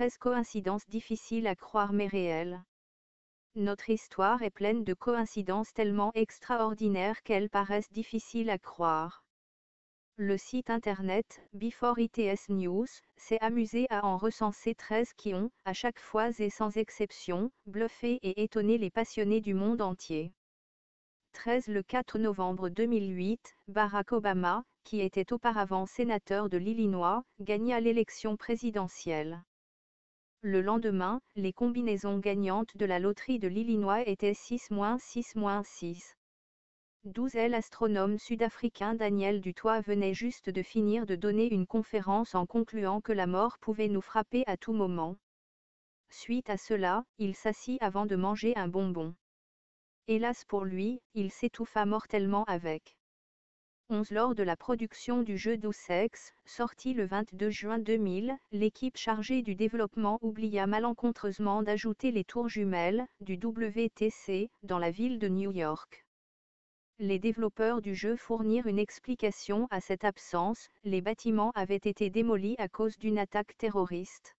13 coïncidences difficiles à croire mais réelles. Notre histoire est pleine de coïncidences tellement extraordinaires qu'elles paraissent difficiles à croire. Le site internet Before ITS News s'est amusé à en recenser 13 qui ont, à chaque fois et sans exception, bluffé et étonné les passionnés du monde entier. 13 Le 4 novembre 2008, Barack Obama, qui était auparavant sénateur de l'Illinois, gagna l'élection présidentielle. Le lendemain, les combinaisons gagnantes de la loterie de l'Illinois étaient 6-6-6. 12 L'astronome sud-africain Daniel Dutoit venait juste de finir de donner une conférence en concluant que la mort pouvait nous frapper à tout moment. Suite à cela, il s'assit avant de manger un bonbon. Hélas pour lui, il s'étouffa mortellement avec. 11 Lors de la production du jeu d'Ossex, sorti le 22 juin 2000, l'équipe chargée du développement oublia malencontreusement d'ajouter les tours jumelles du WTC dans la ville de New York. Les développeurs du jeu fournirent une explication à cette absence, les bâtiments avaient été démolis à cause d'une attaque terroriste.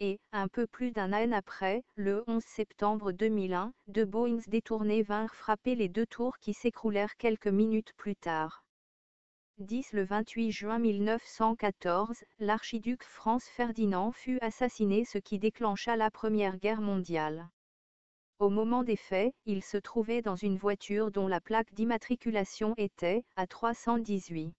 Et, un peu plus d'un an après, le 11 septembre 2001, deux Boeings détournés vinrent frapper les deux tours qui s'écroulèrent quelques minutes plus tard. 10 Le 28 juin 1914, l'archiduc France Ferdinand fut assassiné ce qui déclencha la Première Guerre mondiale. Au moment des faits, il se trouvait dans une voiture dont la plaque d'immatriculation était à 318.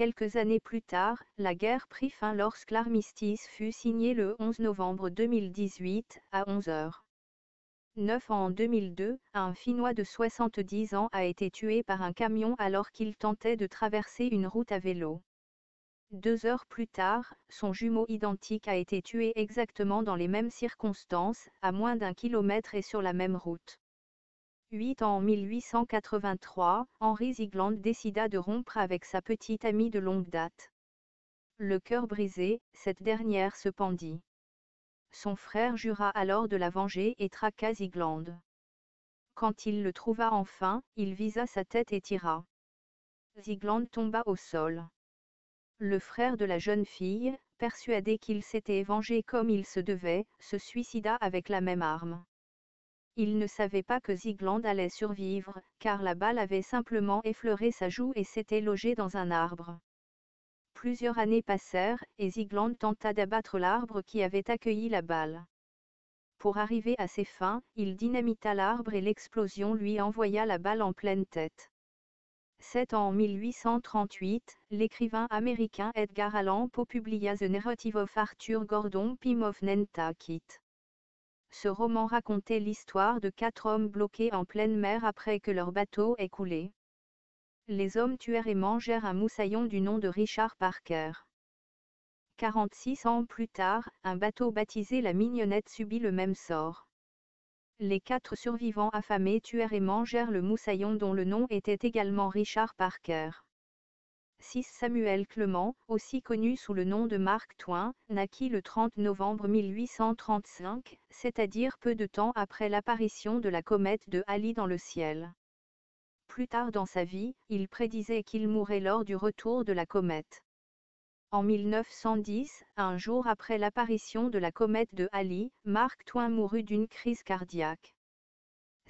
Quelques années plus tard, la guerre prit fin lorsque l'armistice fut signé le 11 novembre 2018, à 11 h 9 en 2002, un Finnois de 70 ans a été tué par un camion alors qu'il tentait de traverser une route à vélo. Deux heures plus tard, son jumeau identique a été tué exactement dans les mêmes circonstances, à moins d'un kilomètre et sur la même route. 8 En 1883, Henry Zigland décida de rompre avec sa petite amie de longue date. Le cœur brisé, cette dernière se pendit. Son frère jura alors de la venger et traqua Zigland. Quand il le trouva enfin, il visa sa tête et tira. Zigland tomba au sol. Le frère de la jeune fille, persuadé qu'il s'était vengé comme il se devait, se suicida avec la même arme. Il ne savait pas que Zigland allait survivre, car la balle avait simplement effleuré sa joue et s'était logée dans un arbre. Plusieurs années passèrent, et Zigland tenta d'abattre l'arbre qui avait accueilli la balle. Pour arriver à ses fins, il dynamita l'arbre et l'explosion lui envoya la balle en pleine tête. 7 En 1838, l'écrivain américain Edgar Allan Poe publia The Narrative of Arthur Gordon Pym of Nantucket. Ce roman racontait l'histoire de quatre hommes bloqués en pleine mer après que leur bateau ait coulé. Les hommes tuèrent et mangèrent un moussaillon du nom de Richard Parker. 46 ans plus tard, un bateau baptisé la Mignonnette subit le même sort. Les quatre survivants affamés tuèrent et mangèrent le moussaillon dont le nom était également Richard Parker. 6 Samuel Clement, aussi connu sous le nom de Mark Twain, naquit le 30 novembre 1835, c'est-à-dire peu de temps après l'apparition de la comète de Halley dans le ciel. Plus tard dans sa vie, il prédisait qu'il mourrait lors du retour de la comète. En 1910, un jour après l'apparition de la comète de Halley, Mark Twain mourut d'une crise cardiaque.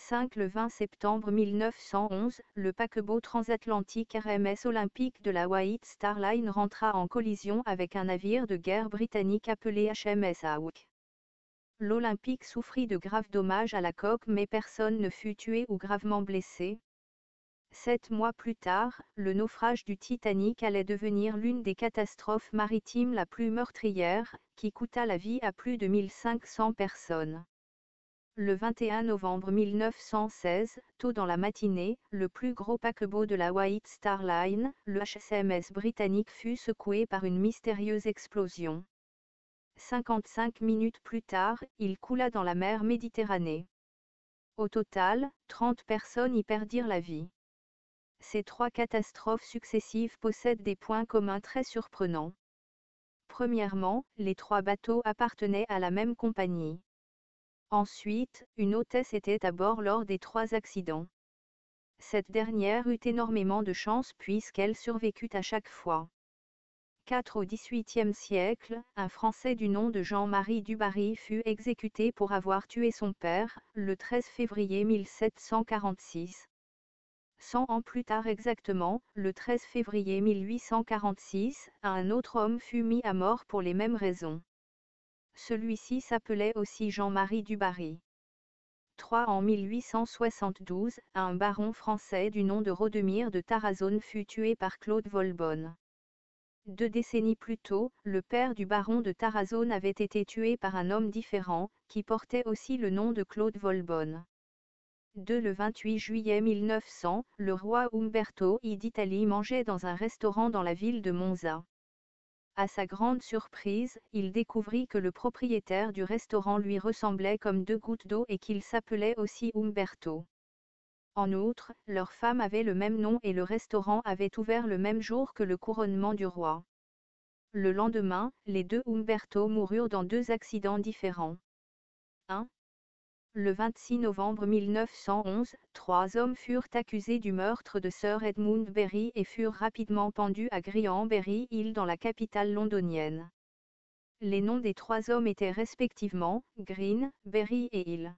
5 Le 20 septembre 1911, le paquebot transatlantique RMS Olympique de la White Star Line rentra en collision avec un navire de guerre britannique appelé HMS Hawke. L'Olympique souffrit de graves dommages à la coque mais personne ne fut tué ou gravement blessé. Sept mois plus tard, le naufrage du Titanic allait devenir l'une des catastrophes maritimes la plus meurtrière, qui coûta la vie à plus de 1500 personnes. Le 21 novembre 1916, tôt dans la matinée, le plus gros paquebot de la White Star Line, le HCMS britannique fut secoué par une mystérieuse explosion. 55 minutes plus tard, il coula dans la mer Méditerranée. Au total, 30 personnes y perdirent la vie. Ces trois catastrophes successives possèdent des points communs très surprenants. Premièrement, les trois bateaux appartenaient à la même compagnie. Ensuite, une hôtesse était à bord lors des trois accidents. Cette dernière eut énormément de chance puisqu'elle survécut à chaque fois. 4 au XVIIIe siècle, un Français du nom de Jean-Marie Dubarry fut exécuté pour avoir tué son père, le 13 février 1746. Cent ans plus tard exactement, le 13 février 1846, un autre homme fut mis à mort pour les mêmes raisons. Celui-ci s'appelait aussi Jean-Marie Dubarry. 3 En 1872, un baron français du nom de Rodemire de Tarazone fut tué par Claude Volbonne. Deux décennies plus tôt, le père du baron de Tarazone avait été tué par un homme différent, qui portait aussi le nom de Claude Volbonne. De le 28 juillet 1900, le roi Umberto I d'Italie mangeait dans un restaurant dans la ville de Monza. À sa grande surprise, il découvrit que le propriétaire du restaurant lui ressemblait comme deux gouttes d'eau et qu'il s'appelait aussi Umberto. En outre, leur femme avait le même nom et le restaurant avait ouvert le même jour que le couronnement du roi. Le lendemain, les deux Umberto moururent dans deux accidents différents. 1. Le 26 novembre 1911, trois hommes furent accusés du meurtre de Sir Edmund Berry et furent rapidement pendus à Grian-Berry Hill dans la capitale londonienne. Les noms des trois hommes étaient respectivement Green, Berry et Hill.